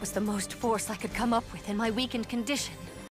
was the most force I could come up with in my weakened condition.